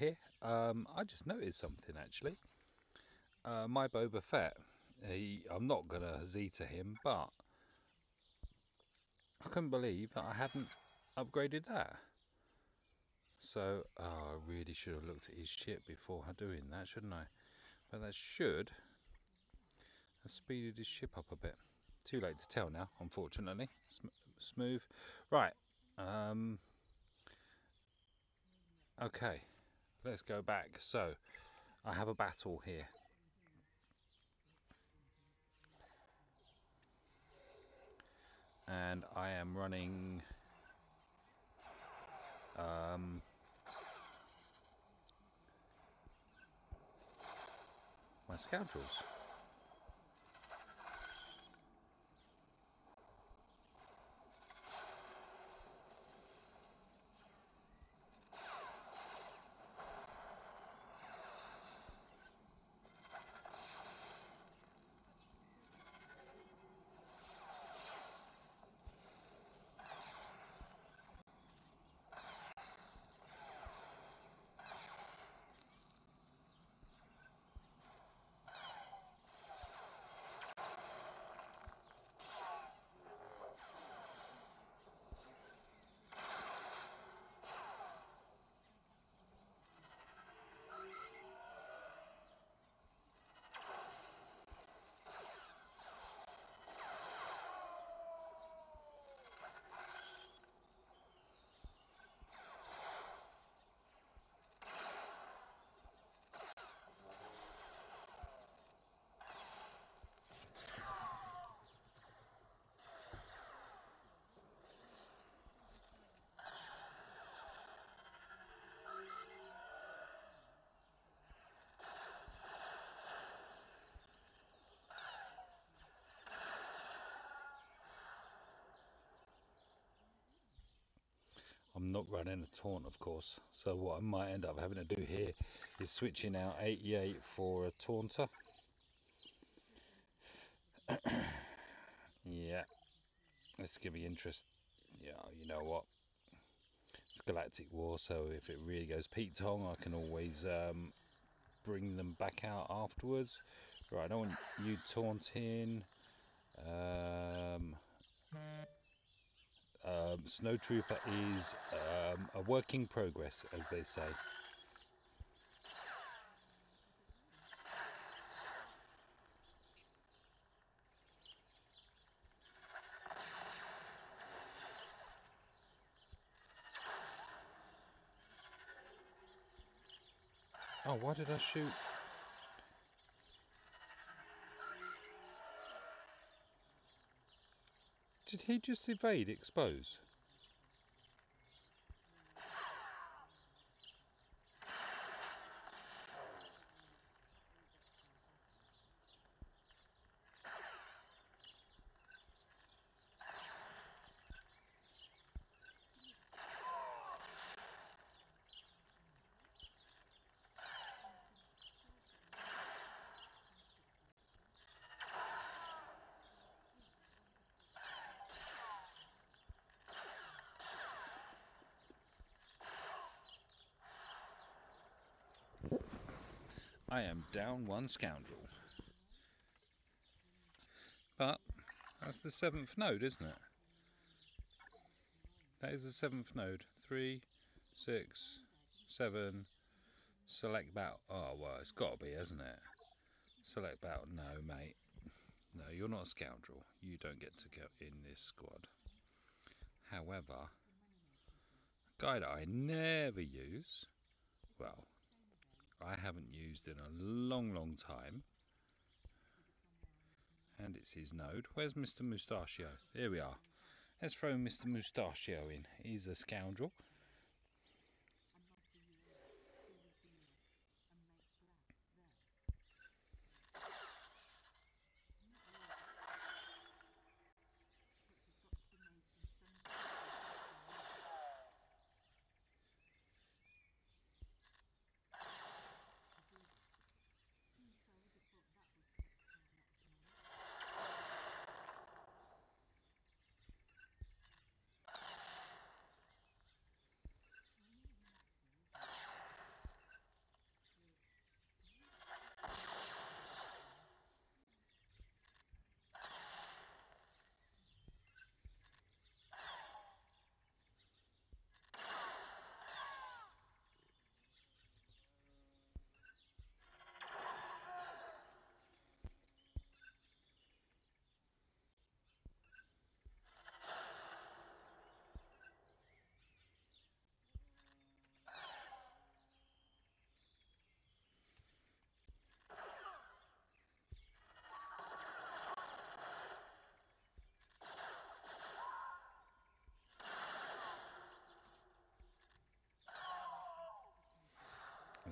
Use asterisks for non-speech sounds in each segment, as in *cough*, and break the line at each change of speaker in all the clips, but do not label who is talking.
here. Um, I just noticed something actually. Uh, my Boba Fett, he, I'm not going to Zeta him, but I couldn't believe that I hadn't upgraded that. So, oh, I really should have looked at his ship before doing that, shouldn't I? But that should have speeded his ship up a bit. Too late to tell now, unfortunately. Sm smooth. Right. Um, okay. Let's go back. So, I have a battle here. And I am running um, my scoundrels. I'm not running a taunt of course. So what I might end up having to do here is switching out 88 for a taunter. *coughs* Yeah. It's gonna be interesting yeah you know what? It's galactic war so if it really goes Pete Tong I can always um, bring them back out afterwards. Right I don't want you taunting. Um, um, Snow Trooper is um, a work in progress, as they say. Oh, why did I shoot? Did he just evade expose? I am down one scoundrel. But that's the seventh node, isn't it? That is the seventh node. Three, six, seven. Select battle. Oh, well, it's got to be, hasn't it? Select battle. No, mate. No, you're not a scoundrel. You don't get to go in this squad. However, a guy that I never use, well, I haven't used in a long, long time. And it's his node. Where's Mr. Mustachio? Here we are. Let's throw Mr. Mustachio in. He's a scoundrel.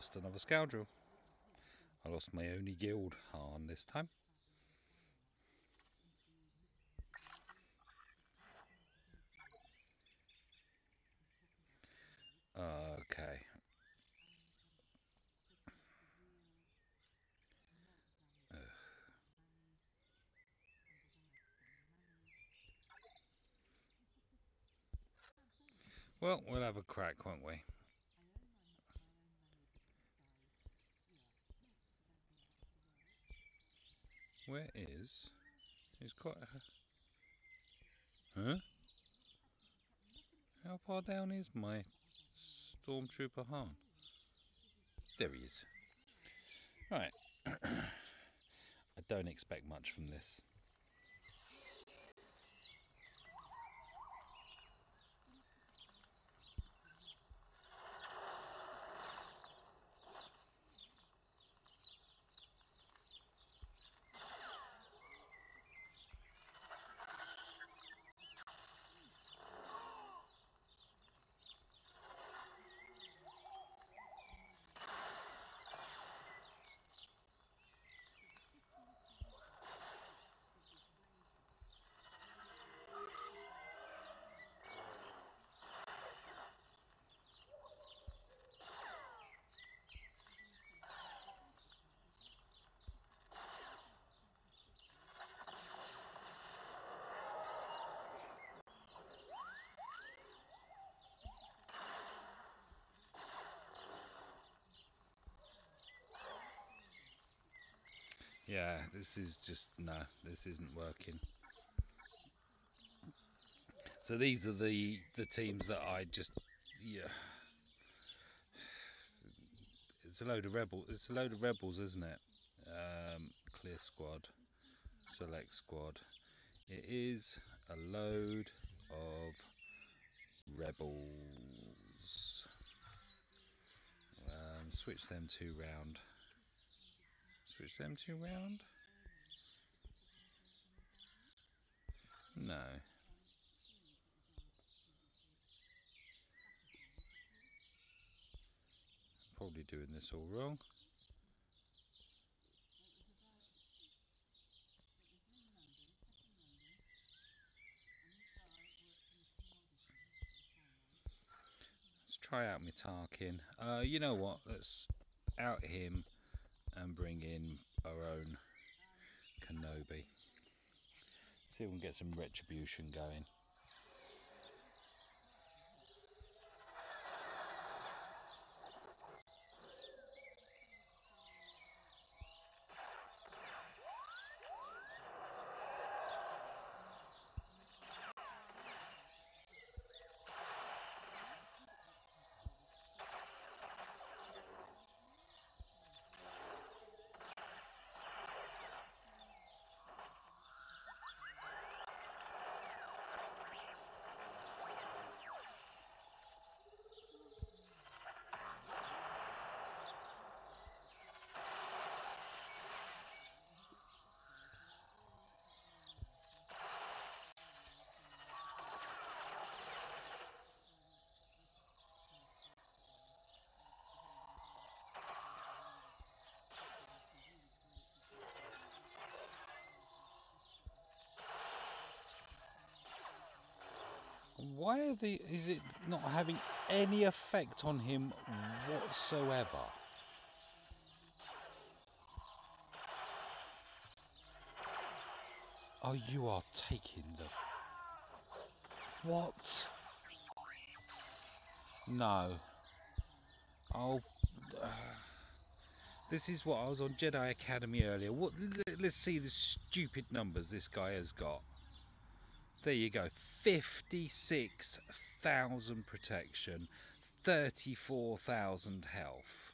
Lost another scoundrel. I lost my only guild Han this time. Okay. Well, we'll have a crack, won't we? Where is... He's got a... Huh? How far down is my Stormtrooper Han? There he is. Right. *coughs* I don't expect much from this. Yeah, this is just, no, this isn't working. So these are the, the teams that I just, yeah. It's a load of rebels, it's a load of rebels, isn't it? Um, clear squad, select squad. It is a load of rebels. Um, switch them two round switch them two round? No. Probably doing this all wrong. Let's try out my Tarkin. Uh, you know what? Let's out him and bring in our own Kenobi. See if we can get some retribution going. Why are the is it not having any effect on him whatsoever? Oh, you are taking the what? No. Oh. Uh, this is what I was on Jedi Academy earlier. What? Let's see the stupid numbers this guy has got. There you go. 56,000 protection, 34,000 health.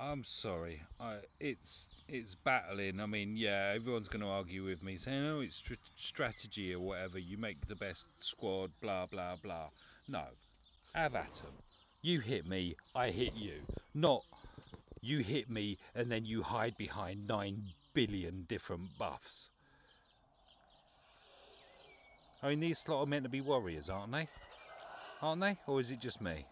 I'm sorry. I, it's it's battling. I mean, yeah, everyone's going to argue with me, saying, "Oh, it's str- strategy or whatever. You make the best squad." Blah blah blah. No, have at 'em. You hit me, I hit you. Not you hit me and then you hide behind nine billion different buffs. I mean, these lot are meant to be warriors, aren't they? Aren't they? Or is it just me?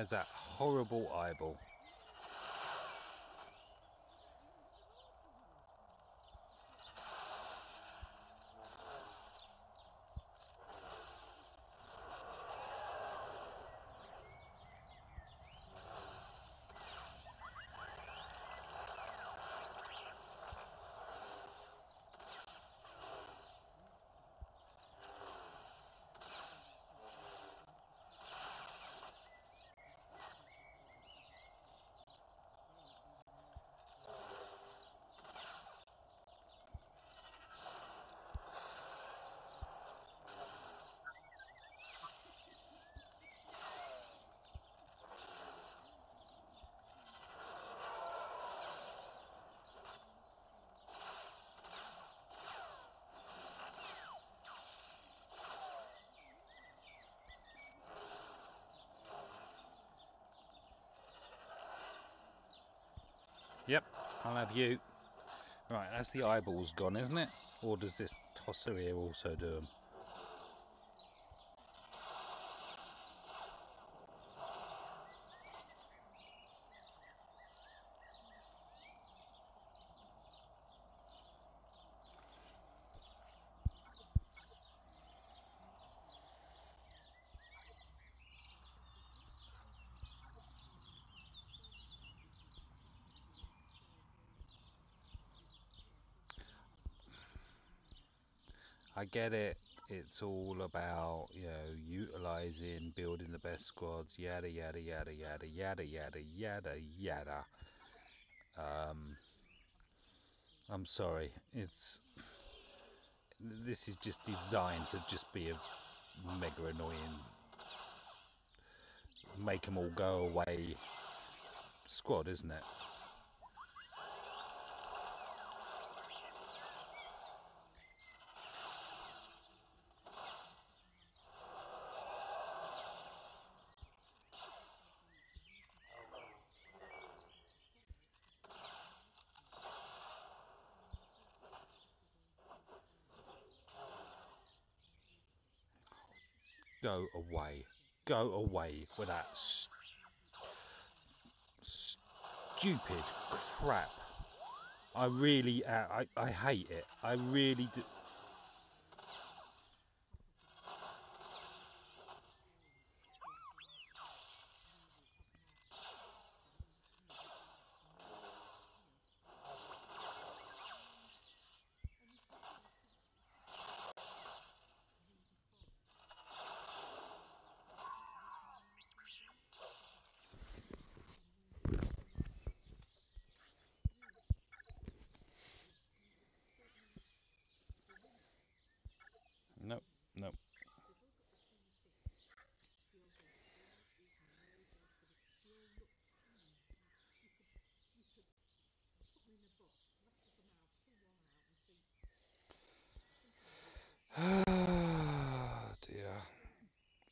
There's that horrible eyeball. Yep, I'll have you. Right, that's the eyeballs gone, isn't it? Or does this tosser here also do them? I get it. It's all about you know utilizing, building the best squads, yada yada yada yada yada yada yada yada. Um, I'm sorry. It's this is just designed to just be a mega annoying, make them all go away squad, isn't it? Go away. Go away with that st- stupid crap. I really, uh, I, I hate it. I really do.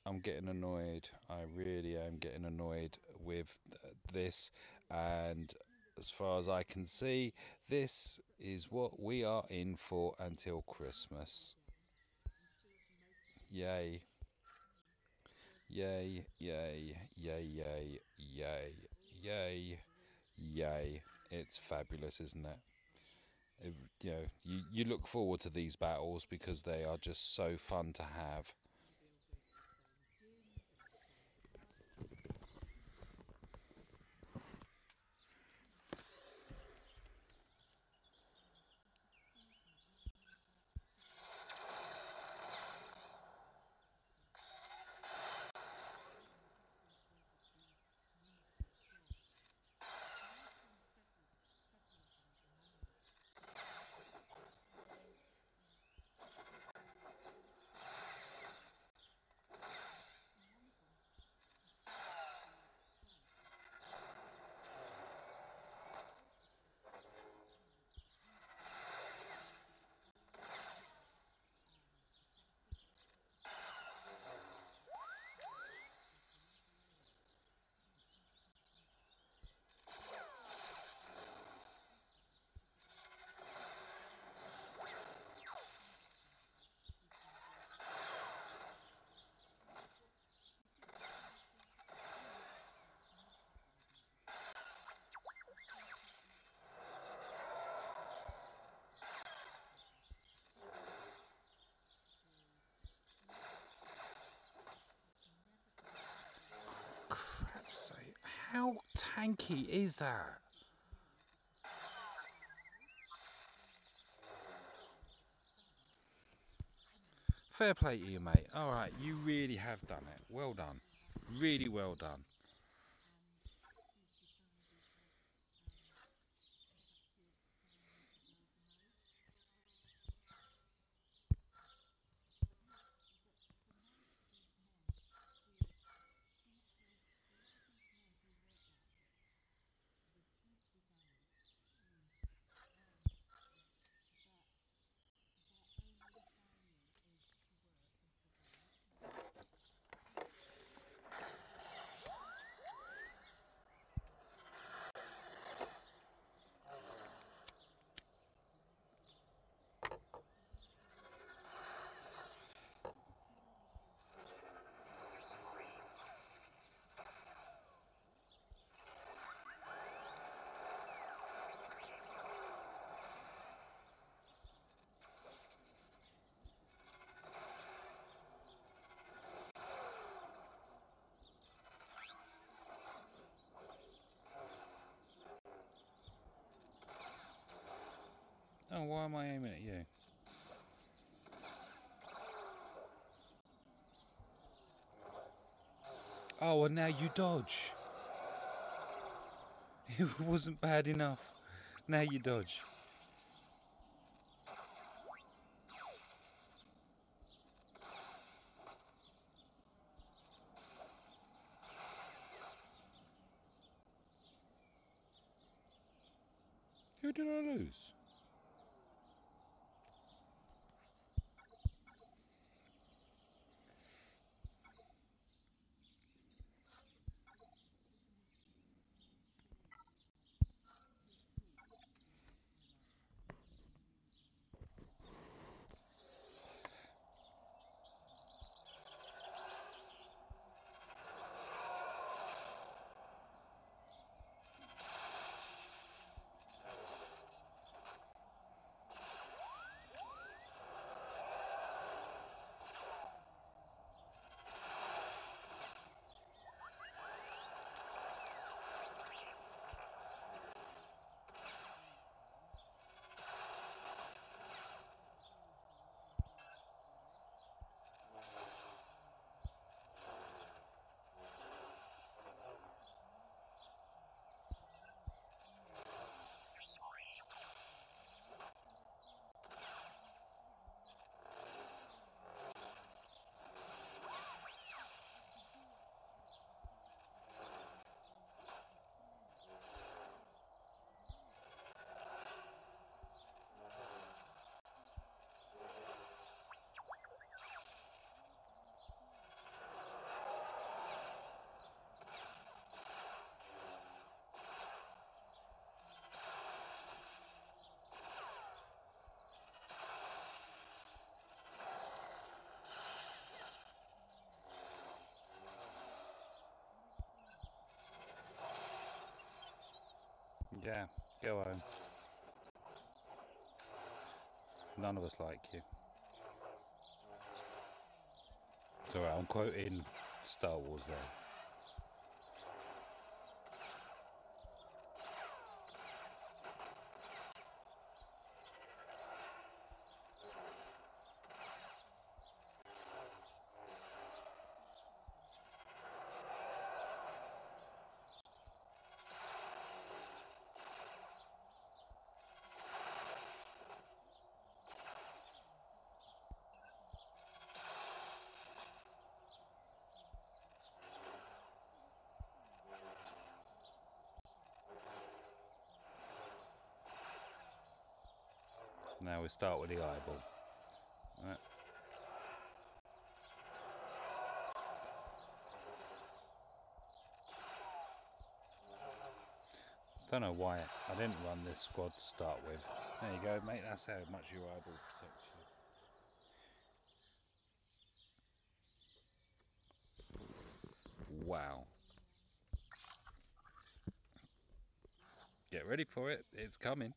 I'm getting annoyed. I really am getting annoyed with this. And as far as I can see, this is what we are in for until Christmas. Yay. Yay, yay, yay, yay, yay, yay, yay. It's fabulous, isn't it? If, you know, you, you look forward to these battles because they are just so fun to have. How tanky is that? Fair play to you, mate. All right, you really have done it. Well done. Really well done. Why am I aiming at you? Oh, and now you dodge. *laughs* It wasn't bad enough. Now you dodge. Who did I lose? Yeah, go home. None of us like you. Sorry, I'm quoting Star Wars there. Now we start with the eyeball. Right. Don't know why I didn't run this squad to start with. There you go, mate. That's how much your eyeball protects you. Wow. Get ready for it. It's coming.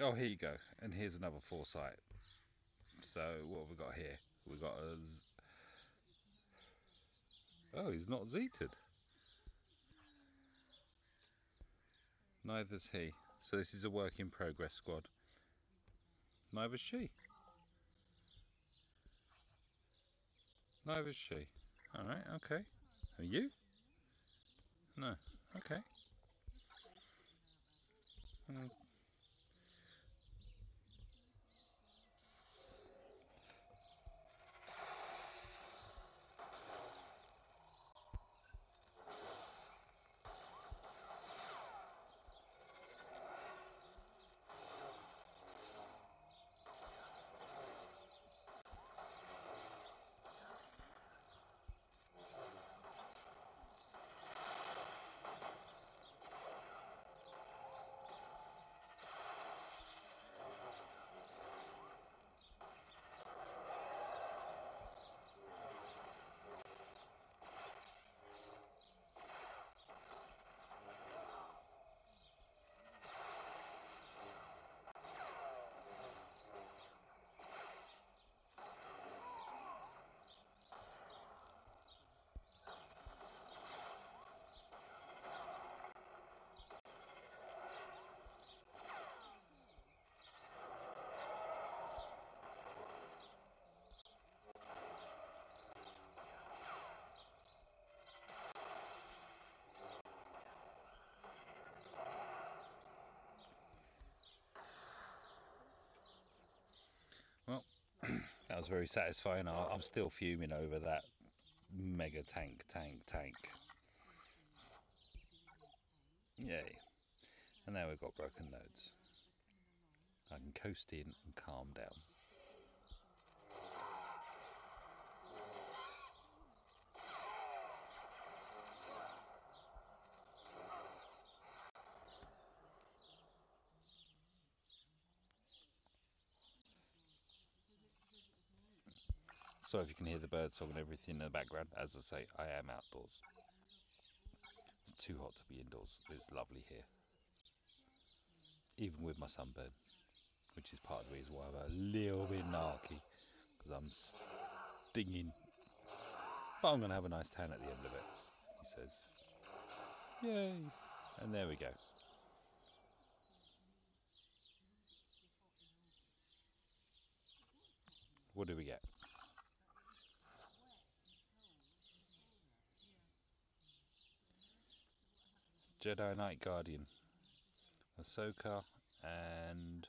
Oh, here you go. And here's another foresight. So what have we got here? We got a. Oh, he's not zeeted. Neither's he. So this is a work in progress squad. Neither's she. Neither's she. Alright, okay. Are you? No. Okay. Was very satisfying. I'm still fuming over that mega tank, tank, tank. Yay. And now we've got broken nodes. I can coast in and calm down. Sorry if you can hear the bird song and everything in the background. As I say, I am outdoors. It's too hot to be indoors, it's lovely here. Even with my sunburn, which is part of the reason why I'm a little bit narky, because I'm stinging. But I'm going to have a nice tan at the end of it, he says. Yay! And there we go. What do we get? Jedi Knight Guardian, Ahsoka, and